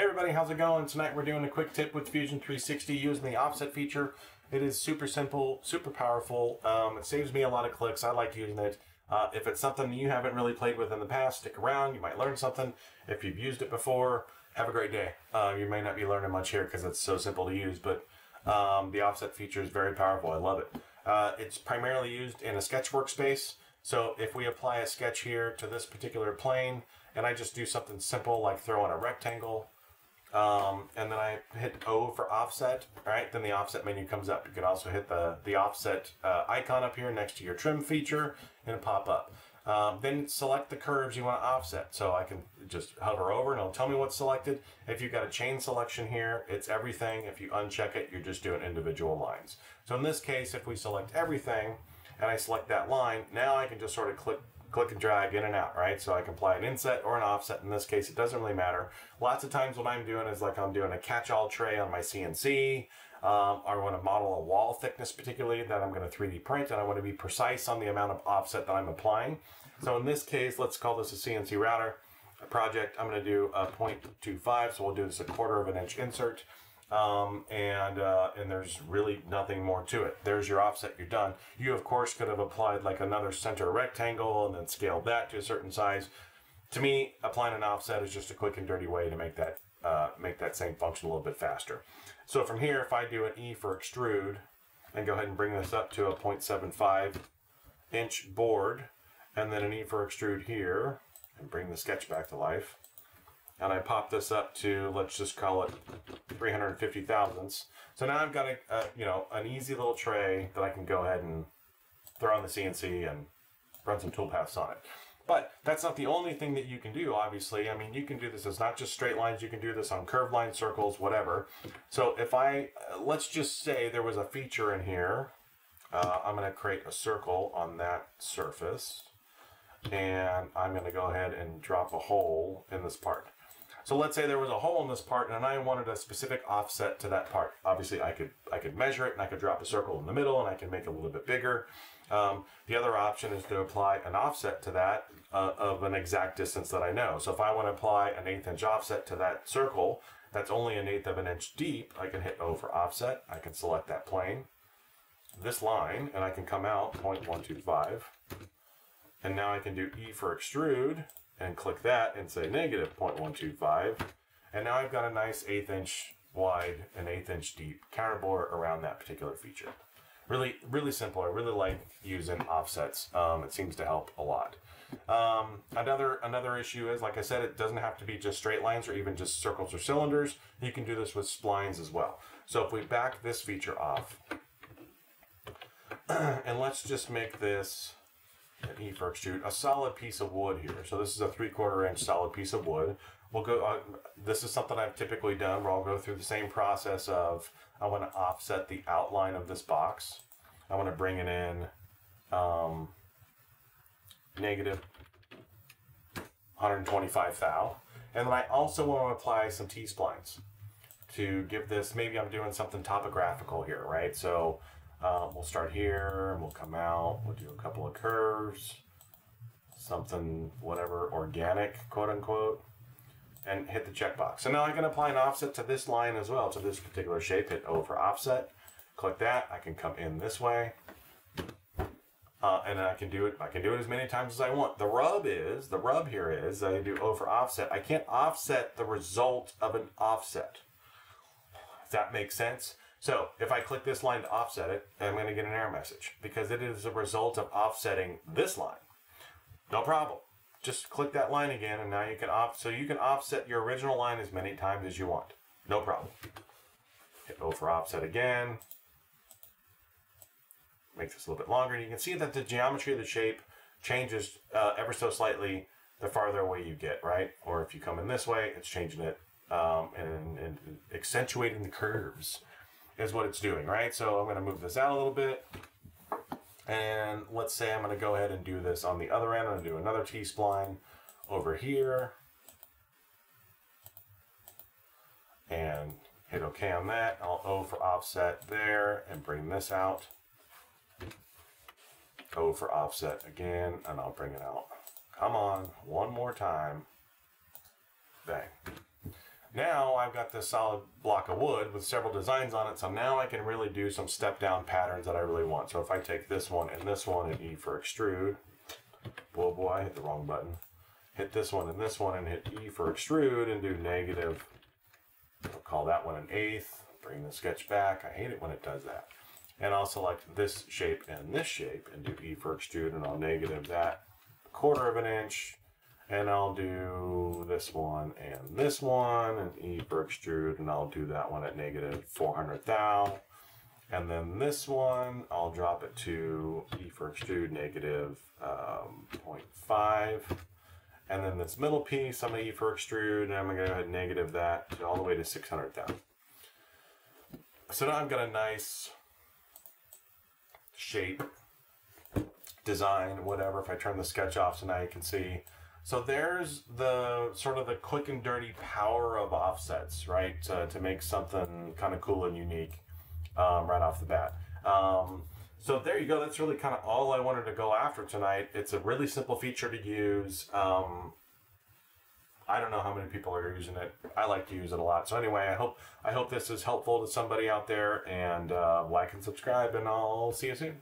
Hey everybody, how's it going? Tonight we're doing a quick tip with Fusion 360 using the offset feature. It is super simple, super powerful. Um, it saves me a lot of clicks. I like using it. Uh, if it's something you haven't really played with in the past, stick around. You might learn something. If you've used it before, have a great day. Uh, you may not be learning much here because it's so simple to use, but um, the offset feature is very powerful. I love it. Uh, it's primarily used in a sketch workspace. So if we apply a sketch here to this particular plane, and I just do something simple like throw in a rectangle, um, and then I hit O for offset, right? Then the offset menu comes up. You can also hit the, the offset uh, icon up here next to your trim feature and pop up. Um, then select the curves you want to offset. So I can just hover over and it'll tell me what's selected. If you've got a chain selection here, it's everything. If you uncheck it, you're just doing individual lines. So in this case, if we select everything and I select that line, now I can just sort of click click and drag in and out, right? So I can apply an inset or an offset. In this case, it doesn't really matter. Lots of times what I'm doing is like I'm doing a catch-all tray on my CNC, um, I want to model a wall thickness particularly that I'm going to 3D print, and I want to be precise on the amount of offset that I'm applying. So in this case, let's call this a CNC router project. I'm going to do a 0.25, so we'll do this a quarter of an inch insert. Um, and uh, and there's really nothing more to it. There's your offset. You're done. You of course could have applied like another center rectangle and then scaled that to a certain size. To me, applying an offset is just a quick and dirty way to make that uh, make that same function a little bit faster. So from here, if I do an E for extrude and go ahead and bring this up to a 0.75 inch board, and then an E for extrude here, and bring the sketch back to life and I pop this up to let's just call it 350 thousandths. So now I've got a, a, you know an easy little tray that I can go ahead and throw on the CNC and run some toolpaths on it. But that's not the only thing that you can do, obviously. I mean, you can do this. It's not just straight lines. You can do this on curved lines, circles, whatever. So if I, let's just say there was a feature in here. Uh, I'm going to create a circle on that surface. And I'm going to go ahead and drop a hole in this part. So let's say there was a hole in this part and I wanted a specific offset to that part. Obviously I could I could measure it and I could drop a circle in the middle and I can make it a little bit bigger. Um, the other option is to apply an offset to that uh, of an exact distance that I know. So if I want to apply an eighth inch offset to that circle, that's only an eighth of an inch deep, I can hit O for offset. I can select that plane, this line, and I can come out 0.125. And now I can do E for extrude, and click that and say negative 0.125. And now I've got a nice eighth inch wide and eighth inch deep counterbore around that particular feature. Really, really simple. I really like using offsets. Um, it seems to help a lot. Um, another another issue is, like I said, it doesn't have to be just straight lines or even just circles or cylinders. You can do this with splines as well. So if we back this feature off, and let's just make this an for extrude, a solid piece of wood here. So this is a three quarter inch solid piece of wood. We'll go, uh, this is something I've typically done where I'll go through the same process of, I want to offset the outline of this box. I want to bring it in um, negative 125 thou. And then I also want to apply some T-splines to give this, maybe I'm doing something topographical here, right? So um, we'll start here and we'll come out. We'll do a couple of curves, something, whatever, organic, quote unquote, and hit the checkbox. So now I can apply an offset to this line as well, to this particular shape. Hit O for offset. Click that. I can come in this way. Uh, and then I can do it. I can do it as many times as I want. The rub is the rub here is I do O for offset. I can't offset the result of an offset. Does that make sense? So if I click this line to offset it, I'm going to get an error message because it is a result of offsetting this line. No problem. Just click that line again and now you can off so you can offset your original line as many times as you want. No problem. Hit O for offset again. Make this a little bit longer. And you can see that the geometry of the shape changes uh, ever so slightly the farther away you get, right? Or if you come in this way, it's changing it um, and, and accentuating the curves is what it's doing, right? So I'm going to move this out a little bit. And let's say I'm going to go ahead and do this on the other end. I'm going to do another T-spline over here. And hit OK on that. I'll O for offset there and bring this out. O for offset again, and I'll bring it out. Come on, one more time. Now I've got this solid block of wood with several designs on it, so now I can really do some step down patterns that I really want. So if I take this one and this one and E for extrude, whoa boy, I hit the wrong button. Hit this one and this one and hit E for extrude and do negative, I'll call that one an eighth, bring the sketch back. I hate it when it does that. And I'll select this shape and this shape and do E for extrude and I'll negative that quarter of an inch and I'll do this one and this one and E for extrude and I'll do that one at negative 400 thou. And then this one, I'll drop it to E for extrude negative, um, 0.5. And then this middle piece, I'm gonna E for extrude and I'm gonna go ahead and negative that to all the way to 600 thou. So now I've got a nice shape, design, whatever. If I turn the sketch off, so now you can see so there's the sort of the quick and dirty power of offsets, right? To, to make something kind of cool and unique um, right off the bat. Um, so there you go. That's really kind of all I wanted to go after tonight. It's a really simple feature to use. Um, I don't know how many people are using it. I like to use it a lot. So anyway, I hope I hope this is helpful to somebody out there. And uh, like and subscribe, and I'll see you soon.